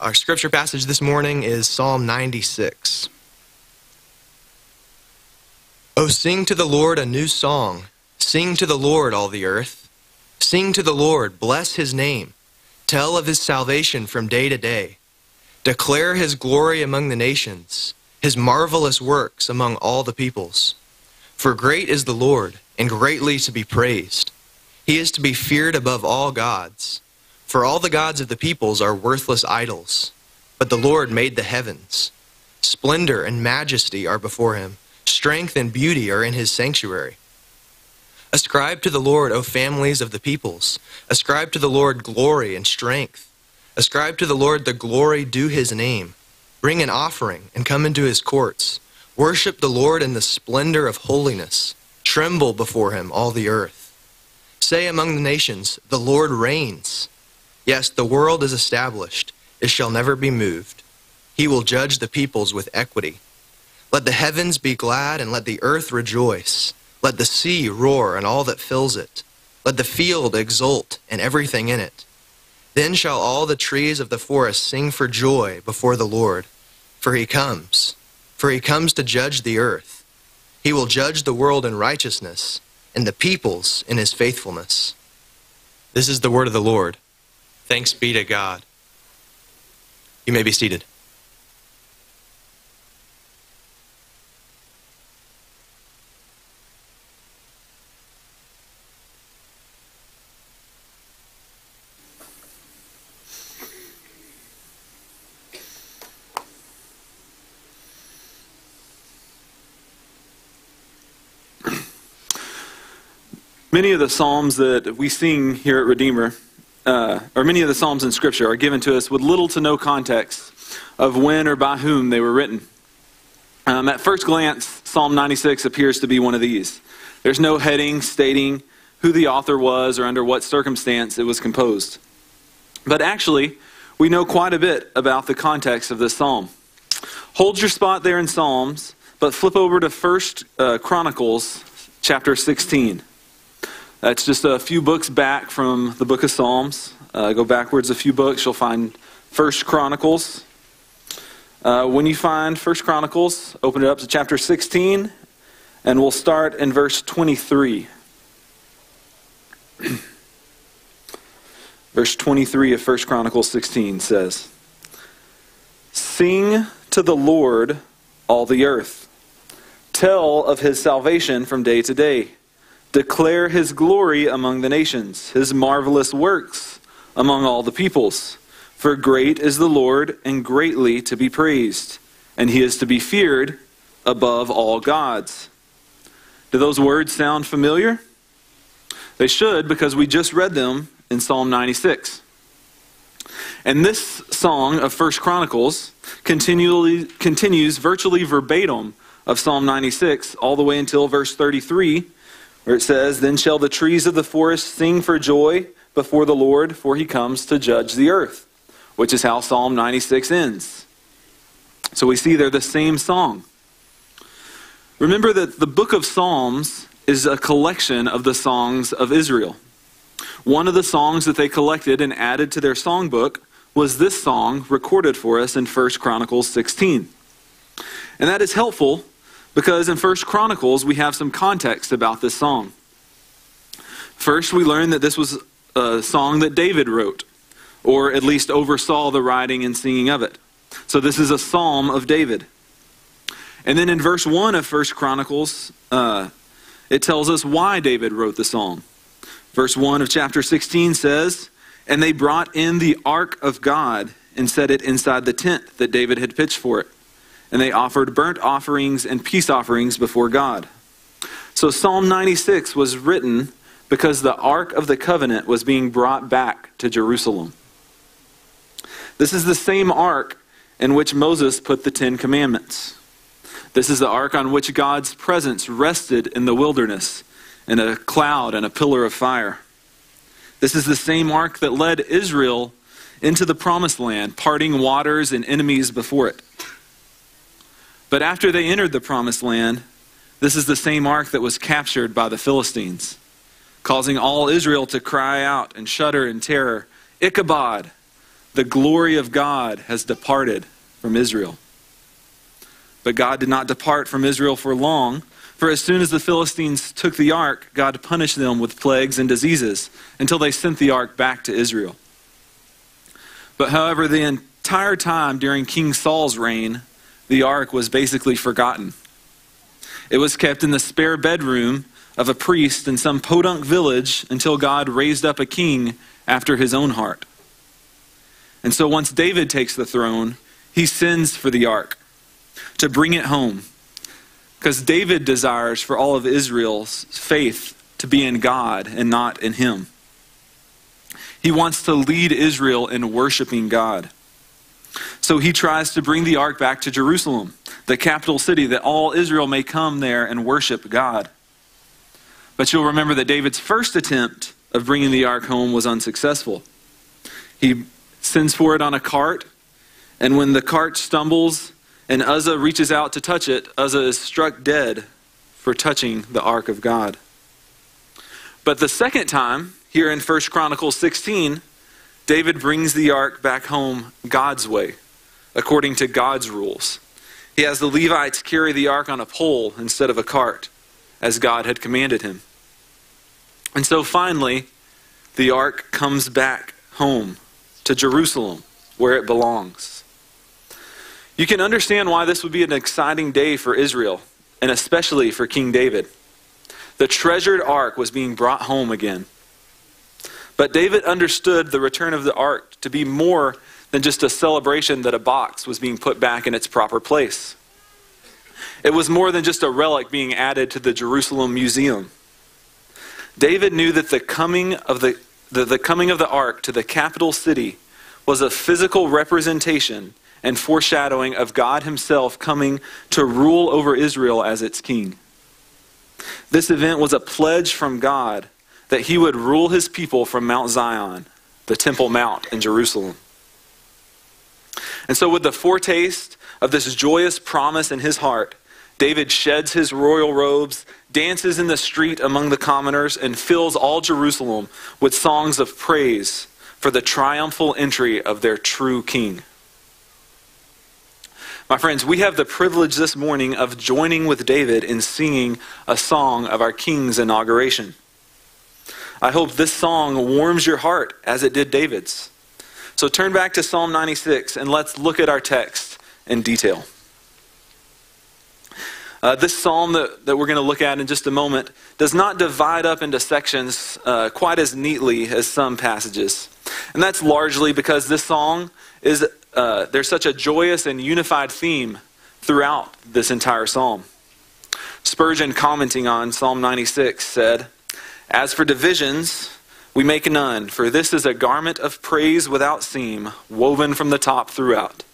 Our scripture passage this morning is Psalm 96. Oh, sing to the Lord a new song. Sing to the Lord, all the earth. Sing to the Lord, bless his name. Tell of his salvation from day to day. Declare his glory among the nations, his marvelous works among all the peoples. For great is the Lord, and greatly to be praised. He is to be feared above all gods. For all the gods of the peoples are worthless idols. But the Lord made the heavens. Splendor and majesty are before him. Strength and beauty are in his sanctuary. Ascribe to the Lord, O families of the peoples. Ascribe to the Lord glory and strength. Ascribe to the Lord the glory due his name. Bring an offering and come into his courts. Worship the Lord in the splendor of holiness. Tremble before him, all the earth. Say among the nations, The Lord reigns. Yes, the world is established, it shall never be moved. He will judge the peoples with equity. Let the heavens be glad, and let the earth rejoice. Let the sea roar, and all that fills it. Let the field exult, and everything in it. Then shall all the trees of the forest sing for joy before the Lord. For he comes, for he comes to judge the earth. He will judge the world in righteousness, and the peoples in his faithfulness. This is the word of the Lord. Thanks be to God. You may be seated. Many of the Psalms that we sing here at Redeemer uh, or many of the Psalms in Scripture are given to us with little to no context of when or by whom they were written. Um, at first glance, Psalm 96 appears to be one of these. There's no heading stating who the author was or under what circumstance it was composed. But actually, we know quite a bit about the context of this psalm. Hold your spot there in Psalms, but flip over to First uh, Chronicles chapter 16. That's just a few books back from the book of Psalms. Uh, go backwards a few books, you'll find First Chronicles. Uh, when you find First Chronicles, open it up to chapter 16, and we'll start in verse 23. verse 23 of First Chronicles 16 says, Sing to the Lord, all the earth. Tell of his salvation from day to day. Declare his glory among the nations, his marvelous works among all the peoples. For great is the Lord, and greatly to be praised, and he is to be feared above all gods. Do those words sound familiar? They should, because we just read them in Psalm 96. And this song of First Chronicles continually continues virtually verbatim of Psalm 96 all the way until verse 33 where it says, Then shall the trees of the forest sing for joy before the Lord, for he comes to judge the earth, which is how Psalm 96 ends. So we see they're the same song. Remember that the book of Psalms is a collection of the songs of Israel. One of the songs that they collected and added to their songbook was this song recorded for us in 1 Chronicles 16. And that is helpful because in First Chronicles, we have some context about this song. First, we learn that this was a song that David wrote, or at least oversaw the writing and singing of it. So this is a psalm of David. And then in verse 1 of First Chronicles, uh, it tells us why David wrote the psalm. Verse 1 of chapter 16 says, And they brought in the ark of God and set it inside the tent that David had pitched for it and they offered burnt offerings and peace offerings before God. So Psalm 96 was written because the Ark of the Covenant was being brought back to Jerusalem. This is the same ark in which Moses put the Ten Commandments. This is the ark on which God's presence rested in the wilderness in a cloud and a pillar of fire. This is the same ark that led Israel into the promised land, parting waters and enemies before it. But after they entered the promised land, this is the same ark that was captured by the Philistines, causing all Israel to cry out and shudder in terror Ichabod! the glory of God has departed from Israel. But God did not depart from Israel for long, for as soon as the Philistines took the ark, God punished them with plagues and diseases until they sent the ark back to Israel. But however, the entire time during King Saul's reign, the ark was basically forgotten. It was kept in the spare bedroom of a priest in some podunk village until God raised up a king after his own heart. And so once David takes the throne, he sends for the ark to bring it home. Because David desires for all of Israel's faith to be in God and not in him. He wants to lead Israel in worshiping God. So he tries to bring the ark back to Jerusalem, the capital city, that all Israel may come there and worship God. But you'll remember that David's first attempt of bringing the ark home was unsuccessful. He sends for it on a cart, and when the cart stumbles and Uzzah reaches out to touch it, Uzzah is struck dead for touching the ark of God. But the second time, here in 1 Chronicles 16, David brings the ark back home God's way, according to God's rules. He has the Levites carry the ark on a pole instead of a cart, as God had commanded him. And so finally, the ark comes back home to Jerusalem, where it belongs. You can understand why this would be an exciting day for Israel, and especially for King David. The treasured ark was being brought home again. But David understood the return of the ark to be more than just a celebration that a box was being put back in its proper place. It was more than just a relic being added to the Jerusalem museum. David knew that the coming of the, the, the coming of the ark to the capital city was a physical representation and foreshadowing of God himself coming to rule over Israel as its king. This event was a pledge from God that he would rule his people from Mount Zion, the Temple Mount in Jerusalem. And so, with the foretaste of this joyous promise in his heart, David sheds his royal robes, dances in the street among the commoners, and fills all Jerusalem with songs of praise for the triumphal entry of their true king. My friends, we have the privilege this morning of joining with David in singing a song of our king's inauguration. I hope this song warms your heart as it did David's. So turn back to Psalm 96 and let's look at our text in detail. Uh, this psalm that, that we're going to look at in just a moment does not divide up into sections uh, quite as neatly as some passages. And that's largely because this song is, uh, there's such a joyous and unified theme throughout this entire psalm. Spurgeon, commenting on Psalm 96, said, as for divisions, we make none, for this is a garment of praise without seam, woven from the top throughout.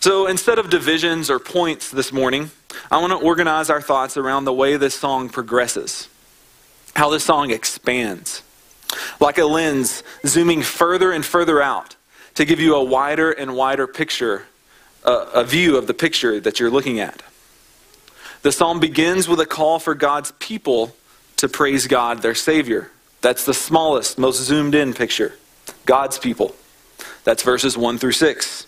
So instead of divisions or points this morning, I want to organize our thoughts around the way this song progresses, how this song expands, like a lens zooming further and further out to give you a wider and wider picture, a, view of the picture that you're looking at. The psalm begins with a call for God's people to praise God, their Savior. That's the smallest, most zoomed in picture. God's people. That's verses 1 through 6.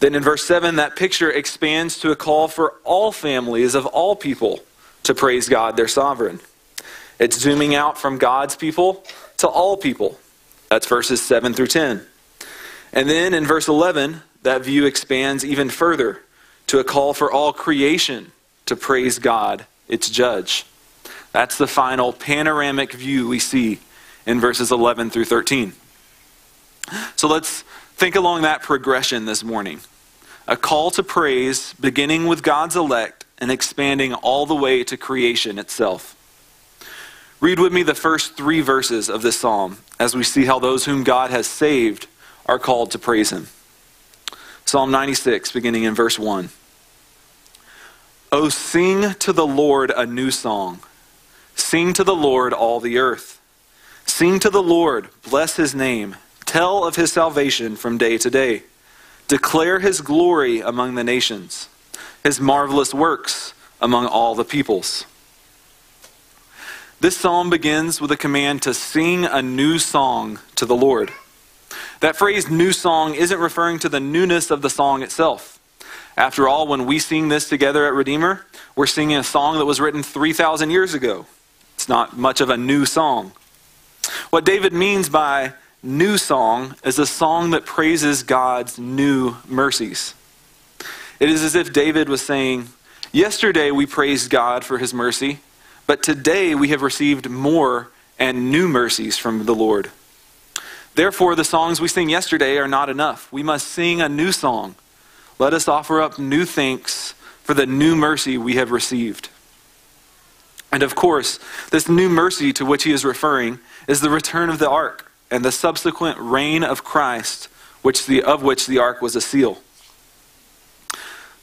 Then in verse 7, that picture expands to a call for all families of all people to praise God, their sovereign. It's zooming out from God's people to all people. That's verses 7 through 10. And then in verse 11, that view expands even further to a call for all creation to praise God, its judge. That's the final panoramic view we see in verses 11 through 13. So let's think along that progression this morning. A call to praise beginning with God's elect and expanding all the way to creation itself. Read with me the first three verses of this psalm as we see how those whom God has saved are called to praise him. Psalm 96, beginning in verse 1. Oh, sing to the Lord a new song Sing to the Lord, all the earth. Sing to the Lord, bless his name. Tell of his salvation from day to day. Declare his glory among the nations, his marvelous works among all the peoples. This psalm begins with a command to sing a new song to the Lord. That phrase new song isn't referring to the newness of the song itself. After all, when we sing this together at Redeemer, we're singing a song that was written 3,000 years ago. It's not much of a new song. What David means by new song is a song that praises God's new mercies. It is as if David was saying, Yesterday we praised God for his mercy, but today we have received more and new mercies from the Lord. Therefore, the songs we sing yesterday are not enough. We must sing a new song. Let us offer up new thanks for the new mercy we have received. And of course, this new mercy to which he is referring is the return of the ark and the subsequent reign of Christ, which the, of which the ark was a seal.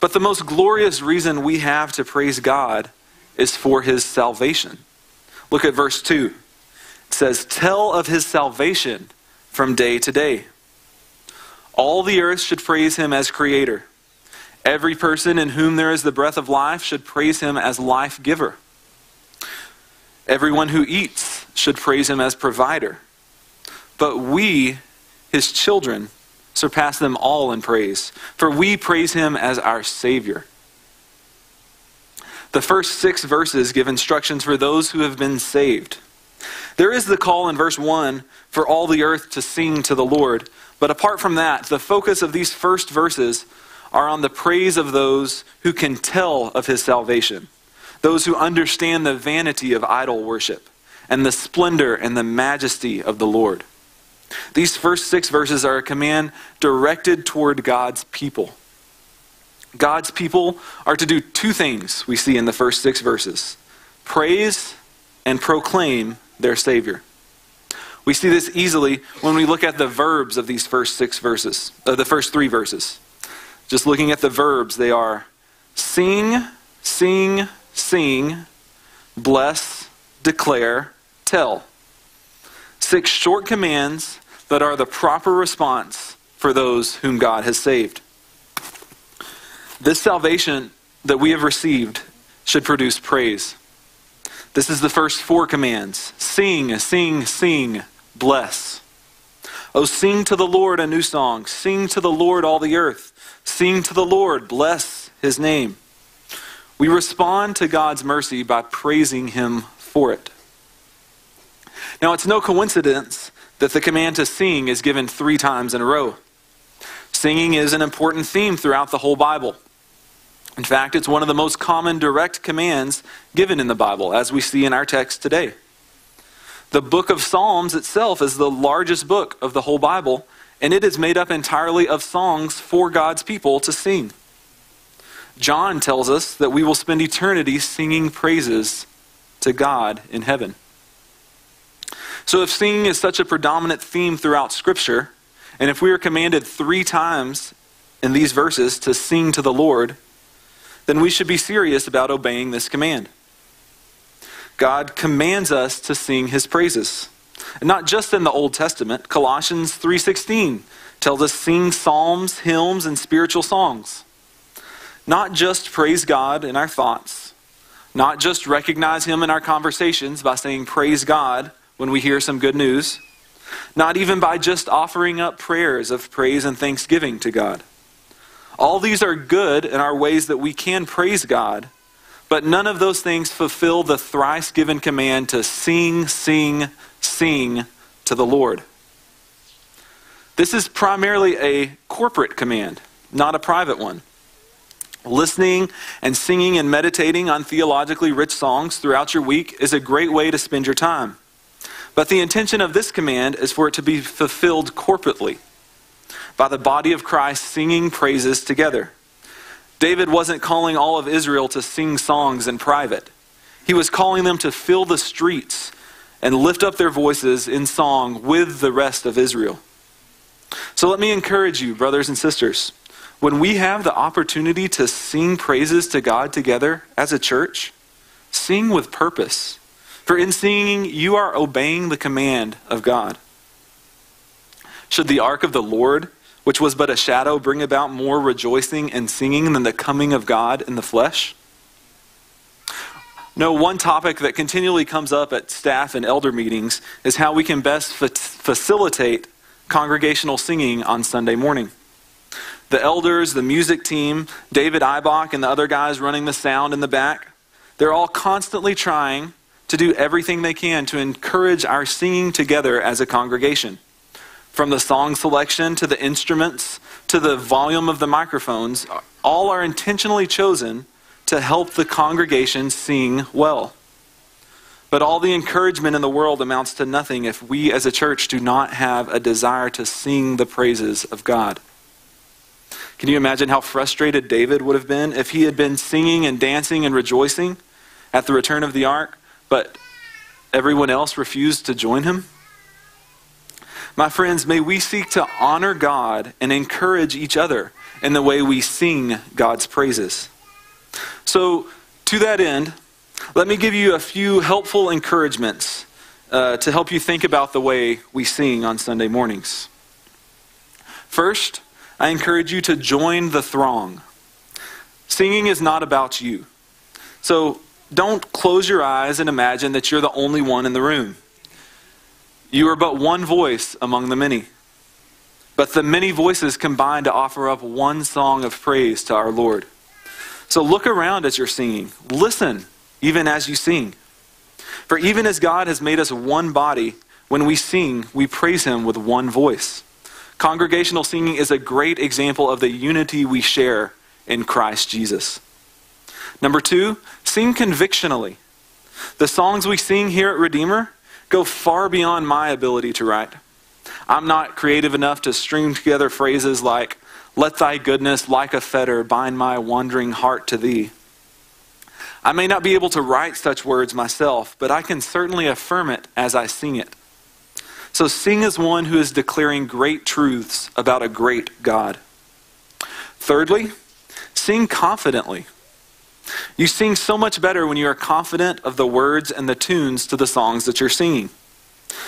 But the most glorious reason we have to praise God is for his salvation. Look at verse 2. It says, Tell of his salvation from day to day. All the earth should praise him as creator. Every person in whom there is the breath of life should praise him as life giver. Everyone who eats should praise him as provider. But we, his children, surpass them all in praise, for we praise him as our Savior. The first six verses give instructions for those who have been saved. There is the call in verse 1 for all the earth to sing to the Lord. But apart from that, the focus of these first verses are on the praise of those who can tell of his salvation, those who understand the vanity of idol worship, and the splendor and the majesty of the Lord. These first six verses are a command directed toward God's people. God's people are to do two things we see in the first six verses praise and proclaim their Savior. We see this easily when we look at the verbs of these first six verses, of the first three verses. Just looking at the verbs, they are sing, sing, sing, bless, declare, tell. Six short commands that are the proper response for those whom God has saved. This salvation that we have received should produce praise. This is the first four commands sing, sing, sing, bless. Oh, sing to the Lord a new song. Sing to the Lord all the earth. Sing to the Lord, bless his name. We respond to God's mercy by praising him for it. Now, it's no coincidence that the command to sing is given three times in a row. Singing is an important theme throughout the whole Bible. In fact, it's one of the most common direct commands given in the Bible, as we see in our text today. The book of Psalms itself is the largest book of the whole Bible, and it is made up entirely of songs for God's people to sing. John tells us that we will spend eternity singing praises to God in heaven. So, if singing is such a predominant theme throughout Scripture, and if we are commanded three times in these verses to sing to the Lord, then we should be serious about obeying this command. God commands us to sing his praises. And not just in the Old Testament. Colossians 3:16 tells us sing psalms, hymns and spiritual songs. Not just praise God in our thoughts, not just recognize him in our conversations by saying praise God, when we hear some good news, not even by just offering up prayers of praise and thanksgiving to God. All these are good and are ways that we can praise God, but none of those things fulfill the thrice given command to sing, sing, sing to the Lord. This is primarily a corporate command, not a private one. Listening and singing and meditating on theologically rich songs throughout your week is a great way to spend your time. But the intention of this command is for it to be fulfilled corporately by the body of Christ singing praises together. David wasn't calling all of Israel to sing songs in private, he was calling them to fill the streets and lift up their voices in song with the rest of Israel. So let me encourage you, brothers and sisters, when we have the opportunity to sing praises to God together as a church, sing with purpose for in singing, you are obeying the command of God. Should the ark of the Lord, which was but a shadow, bring about more rejoicing and singing than the coming of God in the flesh? No, one topic that continually comes up at staff and elder meetings is how we can best fa- facilitate congregational singing on Sunday morning. The elders, the music team, David Eibach, and the other guys running the sound in the back, they're all constantly trying to do everything they can to encourage our singing together as a congregation. From the song selection to the instruments to the volume of the microphones, all are intentionally chosen to help the congregation sing well. But all the encouragement in the world amounts to nothing if we as a church do not have a desire to sing the praises of God. Can you imagine how frustrated David would have been if he had been singing and dancing and rejoicing at the return of the ark, but everyone else refused to join him? My friends, may we seek to honor God and encourage each other in the way we sing God's praises. So, to that end, let me give you a few helpful encouragements uh, to help you think about the way we sing on Sunday mornings. First, I encourage you to join the throng. Singing is not about you. So don't close your eyes and imagine that you're the only one in the room. You are but one voice among the many. But the many voices combine to offer up one song of praise to our Lord. So look around as you're singing. Listen even as you sing. For even as God has made us one body, when we sing, we praise Him with one voice. Congregational singing is a great example of the unity we share in Christ Jesus. Number two, sing convictionally. The songs we sing here at Redeemer go far beyond my ability to write. I'm not creative enough to string together phrases like, Let thy goodness, like a fetter, bind my wandering heart to thee. I may not be able to write such words myself, but I can certainly affirm it as I sing it. So sing as one who is declaring great truths about a great God. Thirdly, sing confidently. You sing so much better when you are confident of the words and the tunes to the songs that you're singing.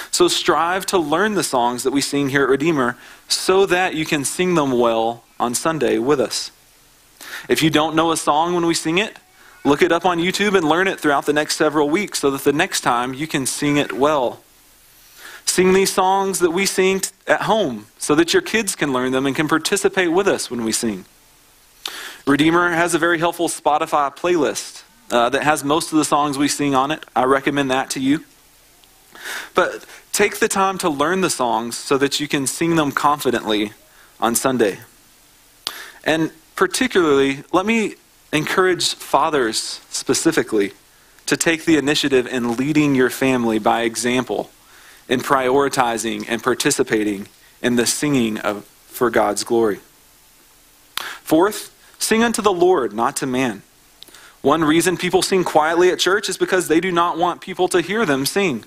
So strive to learn the songs that we sing here at Redeemer so that you can sing them well on Sunday with us. If you don't know a song when we sing it, look it up on YouTube and learn it throughout the next several weeks so that the next time you can sing it well. Sing these songs that we sing at home so that your kids can learn them and can participate with us when we sing. Redeemer has a very helpful Spotify playlist uh, that has most of the songs we sing on it. I recommend that to you. But take the time to learn the songs so that you can sing them confidently on Sunday. And particularly, let me encourage fathers specifically to take the initiative in leading your family by example in prioritizing and participating in the singing of, for God's glory. Fourth, sing unto the Lord, not to man. One reason people sing quietly at church is because they do not want people to hear them sing.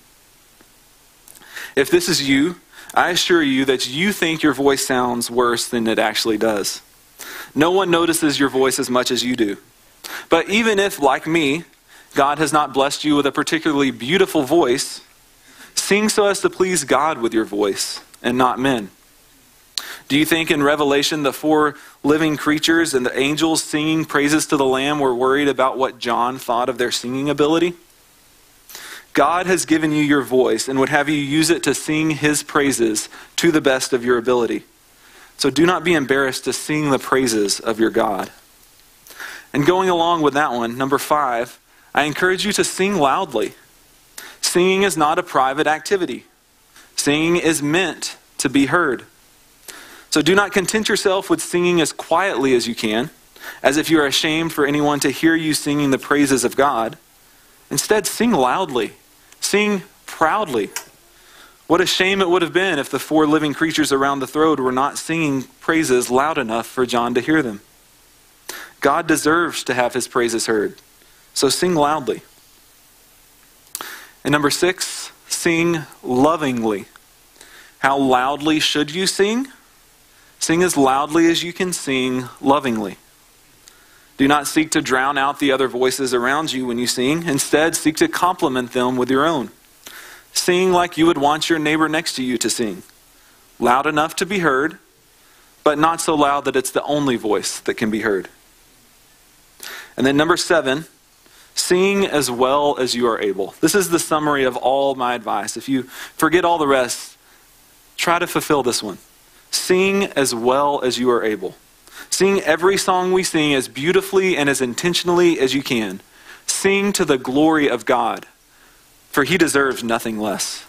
If this is you, I assure you that you think your voice sounds worse than it actually does. No one notices your voice as much as you do. But even if, like me, God has not blessed you with a particularly beautiful voice, Sing so as to please God with your voice and not men. Do you think in Revelation the four living creatures and the angels singing praises to the Lamb were worried about what John thought of their singing ability? God has given you your voice and would have you use it to sing his praises to the best of your ability. So do not be embarrassed to sing the praises of your God. And going along with that one, number five, I encourage you to sing loudly. Singing is not a private activity. Singing is meant to be heard. So do not content yourself with singing as quietly as you can, as if you are ashamed for anyone to hear you singing the praises of God. Instead, sing loudly, sing proudly. What a shame it would have been if the four living creatures around the throne were not singing praises loud enough for John to hear them. God deserves to have his praises heard, so sing loudly. And number six, sing lovingly. How loudly should you sing? Sing as loudly as you can sing lovingly. Do not seek to drown out the other voices around you when you sing. Instead, seek to complement them with your own. Sing like you would want your neighbor next to you to sing. Loud enough to be heard, but not so loud that it's the only voice that can be heard. And then, number seven, Sing as well as you are able. This is the summary of all my advice. If you forget all the rest, try to fulfill this one. Sing as well as you are able. Sing every song we sing as beautifully and as intentionally as you can. Sing to the glory of God, for he deserves nothing less.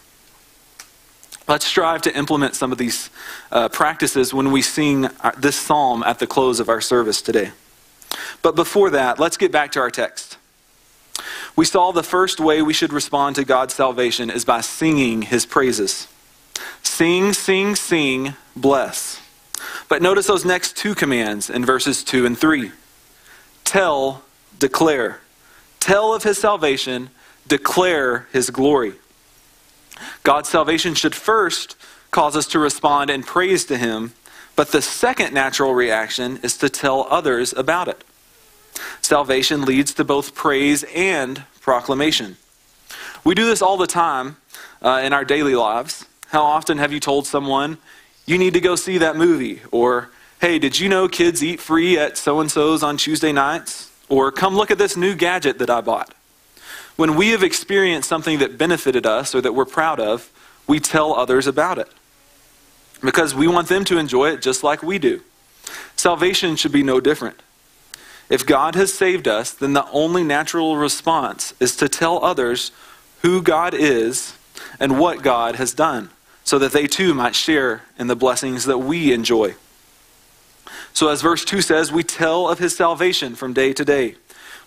Let's strive to implement some of these uh, practices when we sing this psalm at the close of our service today. But before that, let's get back to our text. We saw the first way we should respond to God's salvation is by singing his praises. Sing, sing, sing, bless. But notice those next two commands in verses 2 and 3. Tell, declare. Tell of his salvation, declare his glory. God's salvation should first cause us to respond in praise to him, but the second natural reaction is to tell others about it. Salvation leads to both praise and proclamation. We do this all the time uh, in our daily lives. How often have you told someone, you need to go see that movie? Or, hey, did you know kids eat free at so and so's on Tuesday nights? Or, come look at this new gadget that I bought. When we have experienced something that benefited us or that we're proud of, we tell others about it. Because we want them to enjoy it just like we do. Salvation should be no different. If God has saved us, then the only natural response is to tell others who God is and what God has done so that they too might share in the blessings that we enjoy. So, as verse 2 says, we tell of his salvation from day to day.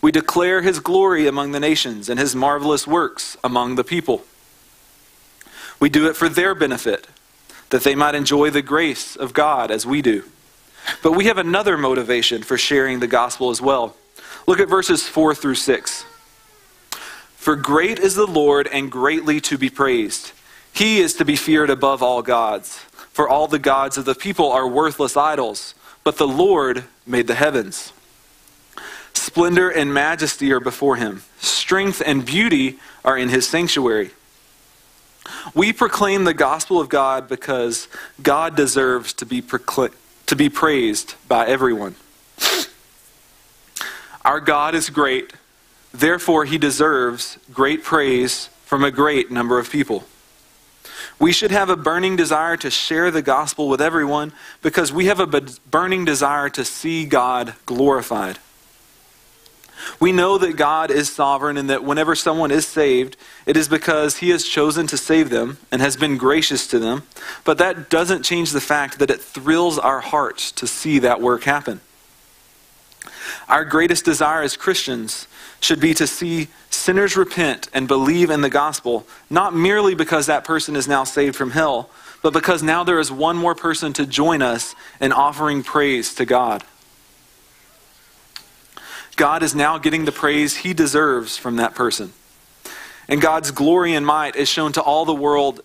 We declare his glory among the nations and his marvelous works among the people. We do it for their benefit, that they might enjoy the grace of God as we do. But we have another motivation for sharing the gospel as well. Look at verses 4 through 6. For great is the Lord and greatly to be praised. He is to be feared above all gods. For all the gods of the people are worthless idols, but the Lord made the heavens. Splendor and majesty are before him, strength and beauty are in his sanctuary. We proclaim the gospel of God because God deserves to be, procl- to be praised by everyone. Our God is great, therefore, he deserves great praise from a great number of people. We should have a burning desire to share the gospel with everyone because we have a burning desire to see God glorified. We know that God is sovereign and that whenever someone is saved, it is because he has chosen to save them and has been gracious to them. But that doesn't change the fact that it thrills our hearts to see that work happen. Our greatest desire as Christians should be to see sinners repent and believe in the gospel, not merely because that person is now saved from hell, but because now there is one more person to join us in offering praise to God. God is now getting the praise he deserves from that person. And God's glory and might is shown to all the world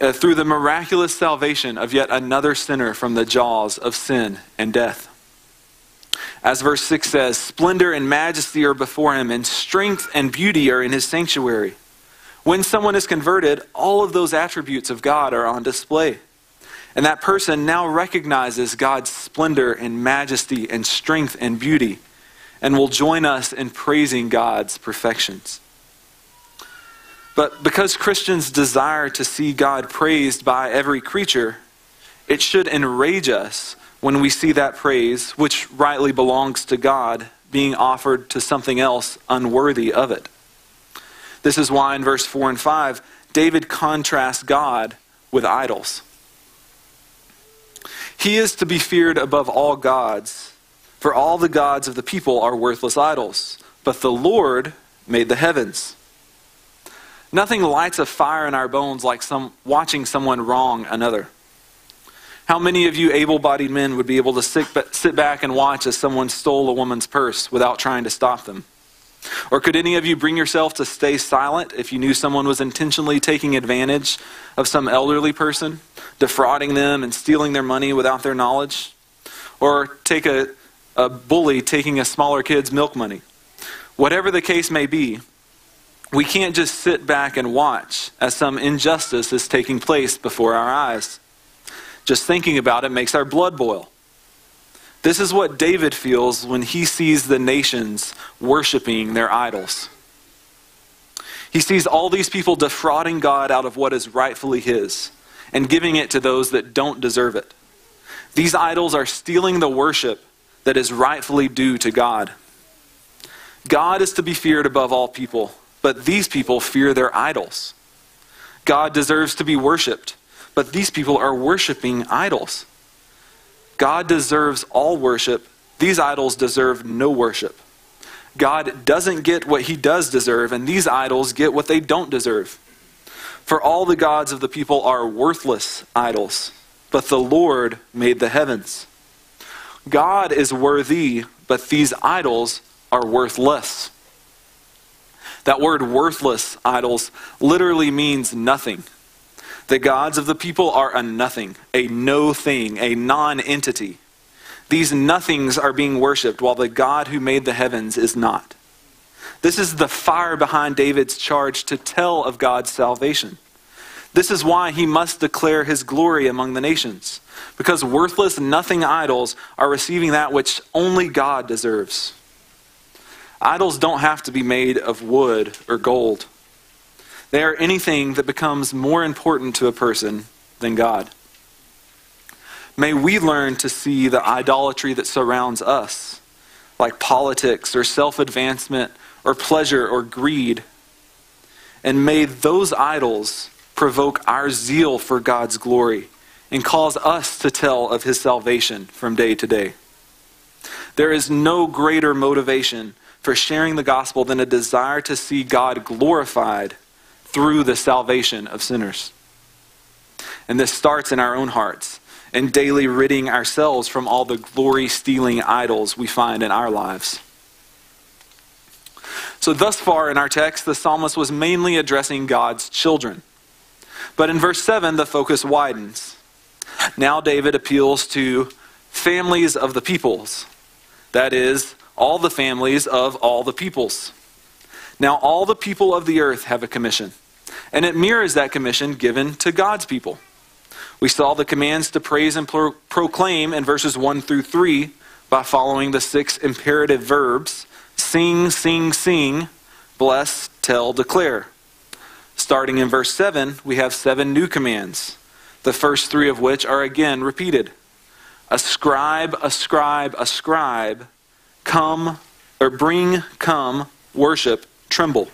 uh, through the miraculous salvation of yet another sinner from the jaws of sin and death. As verse 6 says, splendor and majesty are before him, and strength and beauty are in his sanctuary. When someone is converted, all of those attributes of God are on display. And that person now recognizes God's splendor and majesty and strength and beauty and will join us in praising God's perfections. But because Christians desire to see God praised by every creature, it should enrage us when we see that praise, which rightly belongs to God, being offered to something else unworthy of it. This is why in verse 4 and 5, David contrasts God with idols. He is to be feared above all gods, for all the gods of the people are worthless idols. But the Lord made the heavens. Nothing lights a fire in our bones like some, watching someone wrong another. How many of you able bodied men would be able to sit, sit back and watch as someone stole a woman's purse without trying to stop them? Or could any of you bring yourself to stay silent if you knew someone was intentionally taking advantage of some elderly person, defrauding them and stealing their money without their knowledge? Or take a, a bully taking a smaller kid's milk money? Whatever the case may be, we can't just sit back and watch as some injustice is taking place before our eyes. Just thinking about it makes our blood boil. This is what David feels when he sees the nations worshiping their idols. He sees all these people defrauding God out of what is rightfully his. and giving it to those that don't deserve it. These idols are stealing the worship that is rightfully due to God. God is to be feared above all people, but these people fear their idols. God deserves to be worshiped, but these people are worshiping idols. God deserves all worship. These idols deserve no worship. God doesn't get what he does deserve, and these idols get what they don't deserve. For all the gods of the people are worthless idols, but the Lord made the heavens. God is worthy, but these idols are worthless. That word worthless idols literally means nothing. The gods of the people are a nothing, a no thing, a non entity. These nothings are being worshiped while the God who made the heavens is not. This is the fire behind David's charge to tell of God's salvation. This is why he must declare his glory among the nations, because worthless, nothing idols are receiving that which only God deserves. Idols don't have to be made of wood or gold. They are anything that becomes more important to a person than God. May we learn to see the idolatry that surrounds us, like politics or self advancement or pleasure or greed. And may those idols provoke our zeal for God's glory and cause us to tell of his salvation from day to day. There is no greater motivation for sharing the gospel than a desire to see God glorified through the salvation of sinners. And this starts in our own hearts and daily ridding ourselves from all the glory stealing idols we find in our lives. So, thus far in our text, the psalmist was mainly addressing God's children. But in verse 7, the focus widens. Now, David appeals to families of the peoples. That is, all the families of all the peoples. Now, all the people of the earth have a commission, and it mirrors that commission given to God's people. We saw the commands to praise and pro- proclaim in verses 1 through 3 by following the six imperative verbs sing, sing, sing, bless, tell, declare. Starting in verse 7, we have seven new commands, the first three of which are again repeated ascribe, ascribe, ascribe come, or bring, come, worship, tremble.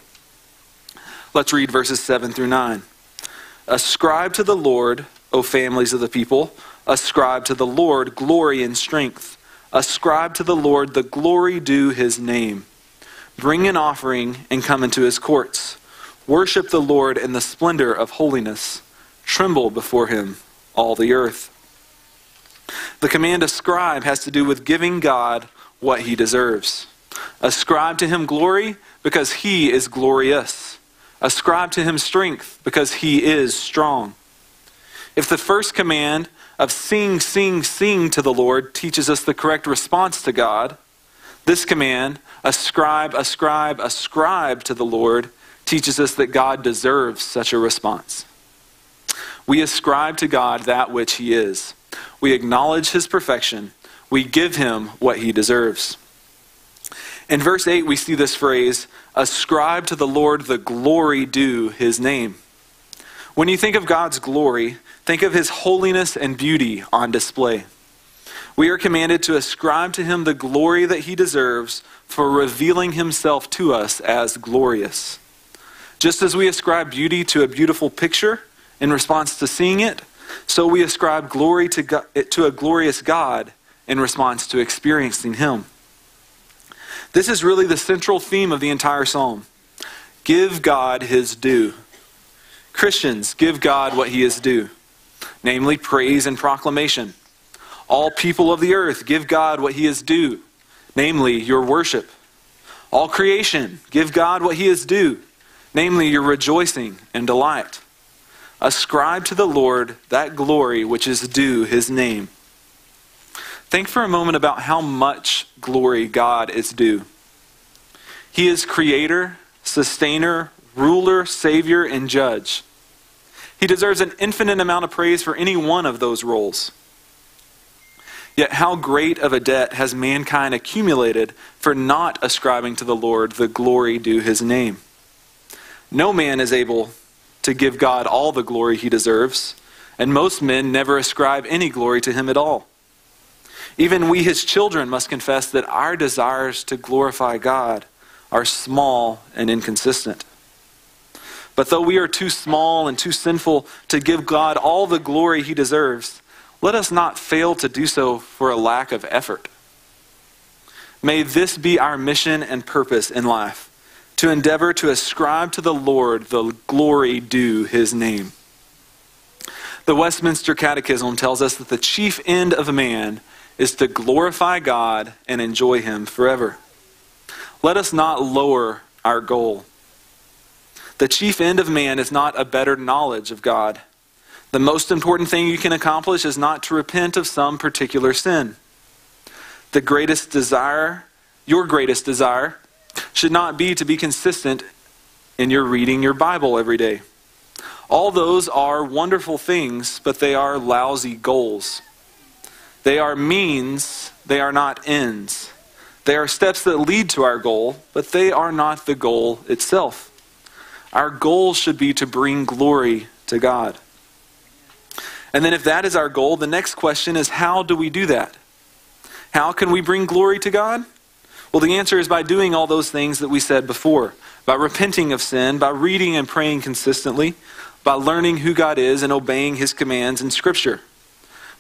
Let's read verses 7 through 9. Ascribe to the Lord, O families of the people, ascribe to the Lord glory and strength. Ascribe to the Lord the glory due his name. Bring an offering and come into his courts. Worship the Lord in the splendor of holiness. Tremble before him, all the earth. The command ascribe has to do with giving God what he deserves. Ascribe to him glory because he is glorious. Ascribe to him strength because he is strong. If the first command of sing, sing, sing to the Lord teaches us the correct response to God, this command, ascribe, ascribe, ascribe to the Lord, teaches us that God deserves such a response. We ascribe to God that which he is. We acknowledge his perfection we give him what he deserves. In verse 8, we see this phrase ascribe to the Lord the glory due his name. When you think of God's glory, think of his holiness and beauty on display. We are commanded to ascribe to him the glory that he deserves for revealing himself to us as glorious. Just as we ascribe beauty to a beautiful picture in response to seeing it, so we ascribe glory to, God, to a glorious God in response to experiencing Him. This is really the central theme of the entire psalm. Give God His due. Christians, give God what He is due, namely praise and proclamation. All people of the earth, give God what He is due, namely your worship. All creation, give God what He is due, namely your rejoicing and delight. Ascribe to the Lord that glory which is due His name. Think for a moment about how much glory God is due. He is creator, sustainer, ruler, savior, and judge. He deserves an infinite amount of praise for any one of those roles. Yet, how great of a debt has mankind accumulated for not ascribing to the Lord the glory due his name? No man is able to give God all the glory he deserves, and most men never ascribe any glory to him at all. Even we, his children, must confess that our desires to glorify God are small and inconsistent. But though we are too small and too sinful to give God all the glory he deserves, let us not fail to do so for a lack of effort. May this be our mission and purpose in life to endeavor to ascribe to the Lord the glory due his name. The Westminster Catechism tells us that the chief end of man is to glorify God and enjoy him forever. Let us not lower our goal. The chief end of man is not a better knowledge of God. The most important thing you can accomplish is not to repent of some particular sin. The greatest desire, your greatest desire, should not be to be consistent in your reading your Bible every day. All those are wonderful things, but they are lousy goals. They are means, they are not ends. They are steps that lead to our goal, but they are not the goal itself. Our goal should be to bring glory to God. And then, if that is our goal, the next question is how do we do that? How can we bring glory to God? Well, the answer is by doing all those things that we said before by repenting of sin, by reading and praying consistently, by learning who God is and obeying his commands in Scripture.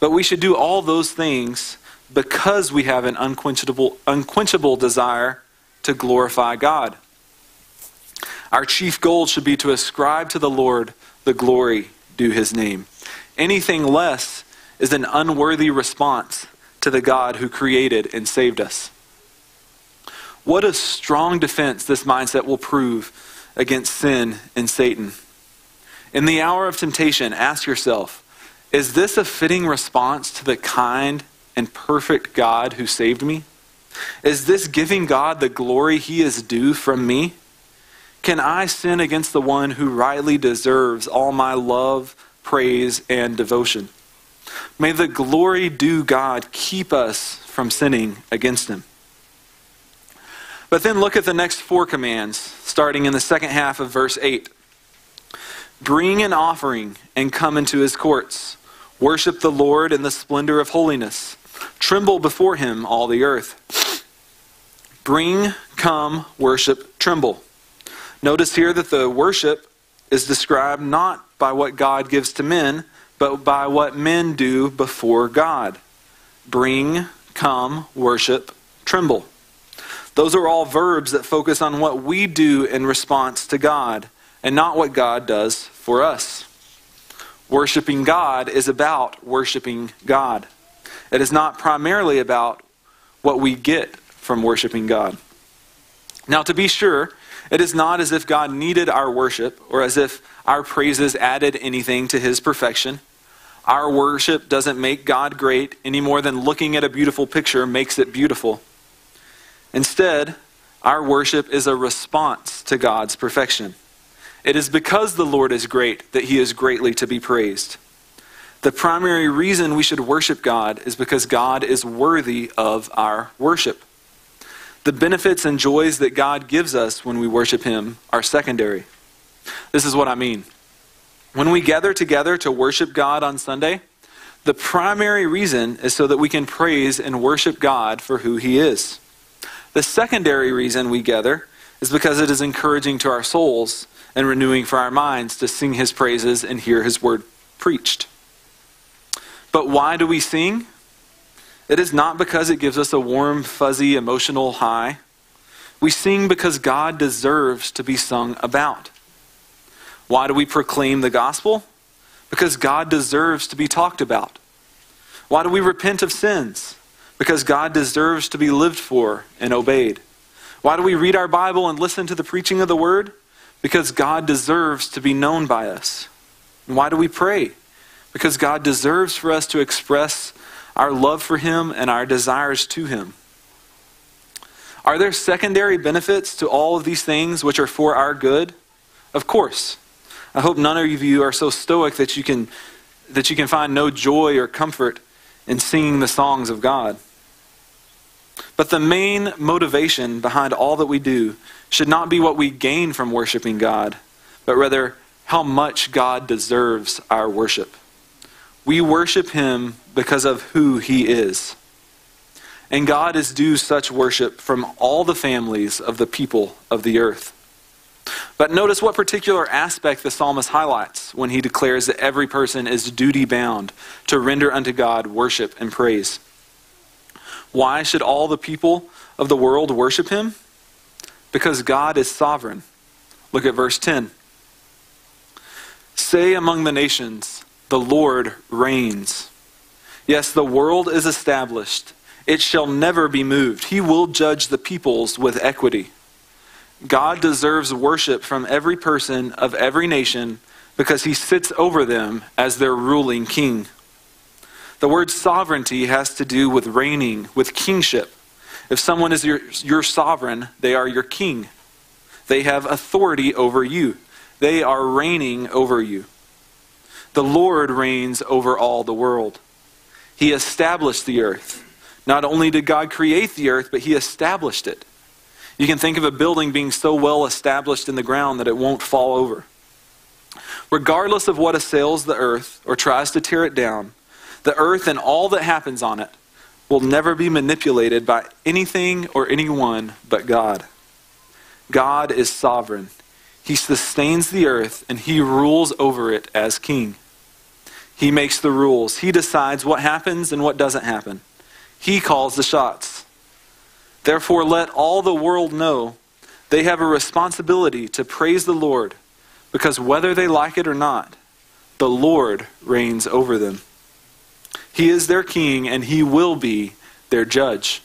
But we should do all those things because we have an unquenchable, unquenchable desire to glorify God. Our chief goal should be to ascribe to the Lord the glory due his name. Anything less is an unworthy response to the God who created and saved us. What a strong defense this mindset will prove against sin and Satan. In the hour of temptation, ask yourself is this a fitting response to the kind and perfect God who saved me? Is this giving God the glory he is due from me? Can I sin against the one who rightly deserves all my love, praise, and devotion? May the glory due God keep us from sinning against him. But then look at the next four commands, starting in the second half of verse 8. Bring an offering and come into his courts. Worship the Lord in the splendor of holiness. Tremble before him, all the earth. Bring, come, worship, tremble. Notice here that the worship is described not by what God gives to men, but by what men do before God. Bring, come, worship, tremble. Those are all verbs that focus on what we do in response to God and not what God does for us. Worshipping God is about worshiping God. It is not primarily about what we get from worshiping God. Now, to be sure, it is not as if God needed our worship or as if our praises added anything to his perfection. Our worship doesn't make God great any more than looking at a beautiful picture makes it beautiful. Instead, our worship is a response to God's perfection. It is because the Lord is great that he is greatly to be praised. The primary reason we should worship God is because God is worthy of our worship. The benefits and joys that God gives us when we worship him are secondary. This is what I mean. When we gather together to worship God on Sunday, the primary reason is so that we can praise and worship God for who he is. The secondary reason we gather is because it is encouraging to our souls and renewing for our minds to sing his praises and hear his word preached. But why do we sing? It is not because it gives us a warm, fuzzy, emotional high. We sing because God deserves to be sung about. Why do we proclaim the gospel? Because God deserves to be talked about. Why do we repent of sins? Because God deserves to be lived for and obeyed. Why do we read our Bible and listen to the preaching of the word? Because God deserves to be known by us. And why do we pray? Because God deserves for us to express our love for Him and our desires to Him. Are there secondary benefits to all of these things which are for our good? Of course. I hope none of you are so stoic that you can, that you can find no joy or comfort in singing the songs of God. But the main motivation behind all that we do should not be what we gain from worshiping God, but rather how much God deserves our worship. We worship him because of who he is. And God is due such worship from all the families of the people of the earth. But notice what particular aspect the psalmist highlights when he declares that every person is duty bound to render unto God worship and praise. Why should all the people of the world worship him? Because God is sovereign. Look at verse 10. Say among the nations, the Lord reigns. Yes, the world is established. It shall never be moved. He will judge the peoples with equity. God deserves worship from every person of every nation because he sits over them as their ruling king. The word sovereignty has to do with reigning, with kingship. If someone is your, your sovereign, they are your king. They have authority over you, they are reigning over you. The Lord reigns over all the world. He established the earth. Not only did God create the earth, but He established it. You can think of a building being so well established in the ground that it won't fall over. Regardless of what assails the earth or tries to tear it down, the earth and all that happens on it will never be manipulated by anything or anyone but God. God is sovereign. He sustains the earth and he rules over it as king. He makes the rules. He decides what happens and what doesn't happen. He calls the shots. Therefore, let all the world know they have a responsibility to praise the Lord, because whether they like it or not, the Lord reigns over them. He is their king, and he will be their judge.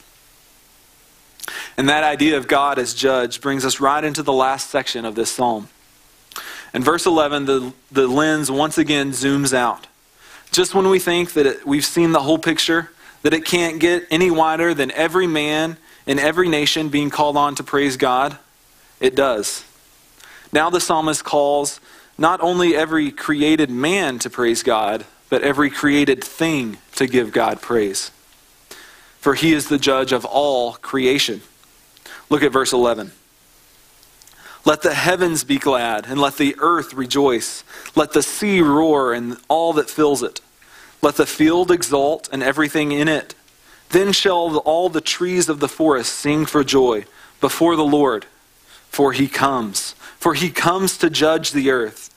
And that idea of God as judge brings us right into the last section of this psalm. In verse 11, the, the lens once again zooms out. Just when we think that it, we've seen the whole picture, that it can't get any wider than every man in every nation being called on to praise God, it does. Now the psalmist calls not only every created man to praise God, but every created thing to give God praise. For he is the judge of all creation. Look at verse 11. Let the heavens be glad, and let the earth rejoice. Let the sea roar, and all that fills it. Let the field exult, and everything in it. Then shall all the trees of the forest sing for joy before the Lord, for he comes. For he comes to judge the earth.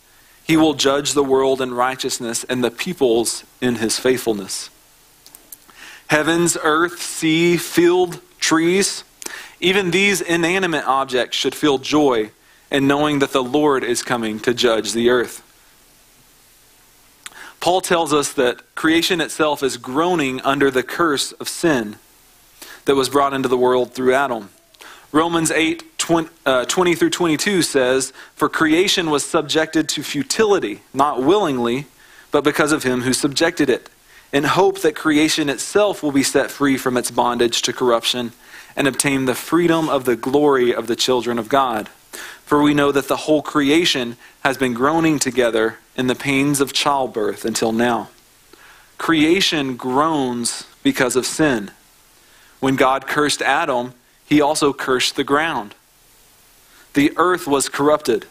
He will judge the world in righteousness, and the peoples in his faithfulness. Heavens, earth, sea, field, trees, even these inanimate objects should feel joy in knowing that the Lord is coming to judge the earth. Paul tells us that creation itself is groaning under the curse of sin that was brought into the world through Adam. Romans 8 20, uh, 20, through 22 says, For creation was subjected to futility, not willingly, but because of him who subjected it, in hope that creation itself will be set free from its bondage to corruption and obtain the freedom of the glory of the children of God. For we know that the whole creation has been groaning together in the pains of childbirth until now. Creation groans because of sin. When God cursed Adam, he also cursed the ground. The earth was corrupted.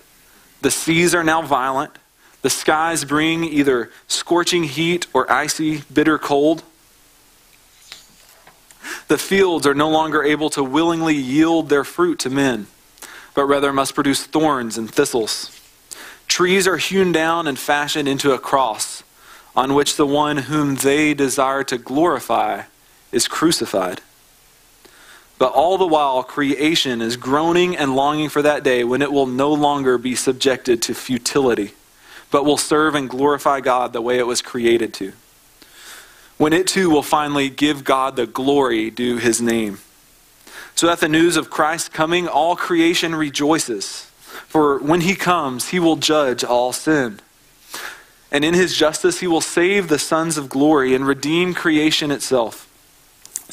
The seas are now violent. The skies bring either scorching heat or icy, bitter cold. The fields are no longer able to willingly yield their fruit to men but rather must produce thorns and thistles. Trees are hewn down and fashioned into a cross, on which the one whom they desire to glorify is crucified. But all the while, creation is groaning and longing for that day when it will no longer be subjected to futility, but will serve and glorify God the way it was created to. When it too will finally give God the glory due his name. So at the news of Christ coming, all creation rejoices. For when he comes, he will judge all sin. And in his justice, he will save the sons of glory and redeem creation itself.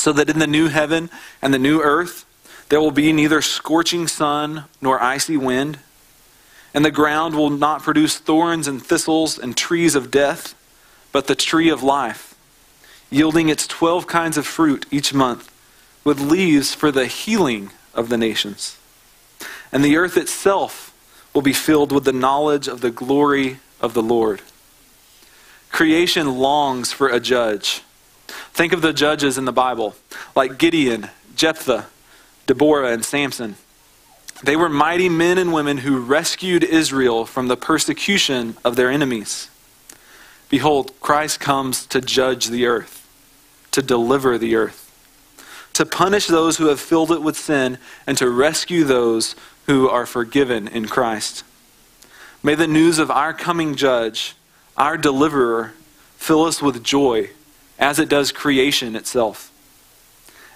So that in the new heaven and the new earth, there will be neither scorching sun nor icy wind. And the ground will not produce thorns and thistles and trees of death, but the tree of life, yielding its twelve kinds of fruit each month with leaves for the healing of the nations. And the earth itself will be filled with the knowledge of the glory of the Lord. Creation longs for a judge. Think of the judges in the Bible, like Gideon, Jephthah, Deborah, and Samson. They were mighty men and women who rescued Israel from the persecution of their enemies. Behold, Christ comes to judge the earth, to deliver the earth, to punish those who have filled it with sin, and to rescue those who are forgiven in Christ. May the news of our coming judge, our deliverer, fill us with joy as it does creation itself,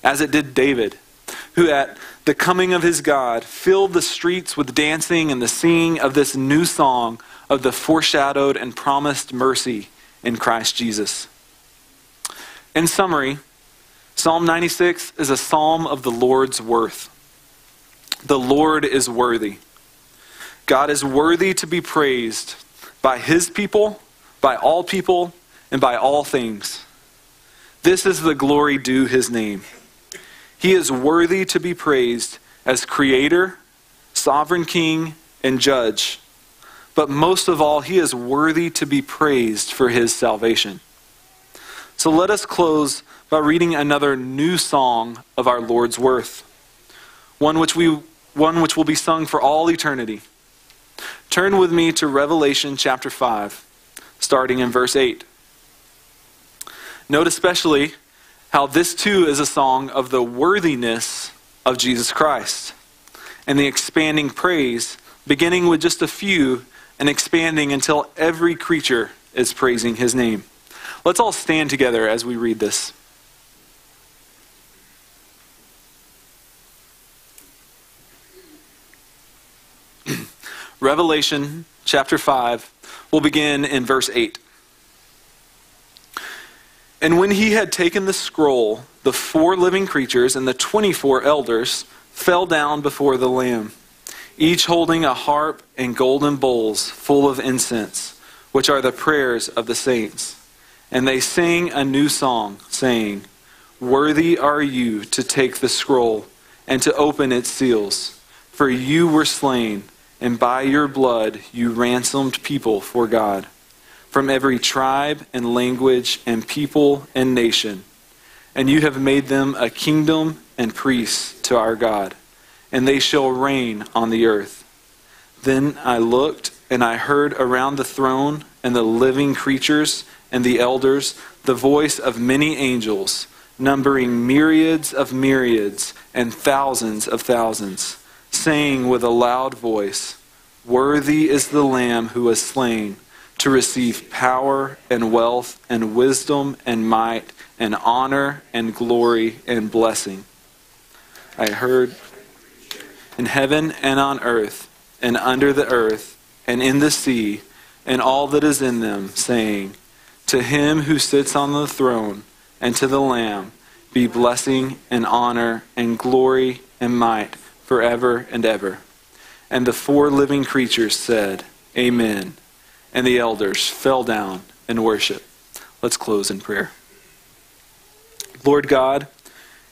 as it did David, who at the coming of his God filled the streets with dancing and the singing of this new song of the foreshadowed and promised mercy in Christ Jesus. In summary, Psalm 96 is a psalm of the Lord's worth. The Lord is worthy. God is worthy to be praised by his people, by all people, and by all things. This is the glory due his name. He is worthy to be praised as creator, sovereign king, and judge. But most of all, he is worthy to be praised for his salvation. So let us close by reading another new song of our Lord's worth, one which, we, one which will be sung for all eternity. Turn with me to Revelation chapter 5, starting in verse 8. Note especially how this too is a song of the worthiness of Jesus Christ and the expanding praise, beginning with just a few and expanding until every creature is praising his name. Let's all stand together as we read this. Revelation chapter 5 will begin in verse 8. And when he had taken the scroll, the four living creatures and the 24 elders fell down before the Lamb, each holding a harp and golden bowls full of incense, which are the prayers of the saints. And they sang a new song, saying, Worthy are you to take the scroll and to open its seals, for you were slain, and by your blood you ransomed people for God from every tribe and language and people and nation. And you have made them a kingdom and priests to our God, and they shall reign on the earth. Then I looked, and I heard around the throne and the living creatures and the elders the voice of many angels, numbering myriads of myriads and thousands of thousands, saying with a loud voice, Worthy is the Lamb who was slain to receive power and wealth and wisdom and might and honor and glory and blessing. I heard in heaven and on earth and under the earth and in the sea and all that is in them, saying, To him who sits on the throne and to the Lamb be blessing and honor and glory and might forever and ever. And the four living creatures said, Amen and the elders fell down and worshiped. Let's close in prayer. Lord God,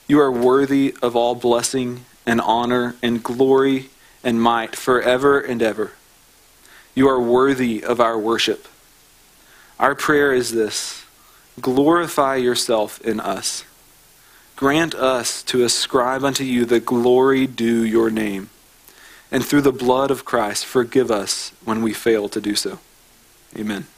you are worthy of all blessing and honor and glory and might forever and ever. You are worthy of our worship. Our prayer is this glorify yourself in us. Grant us to ascribe unto you the glory due your name. And through the blood of Christ, forgive us when we fail to do so. Amen.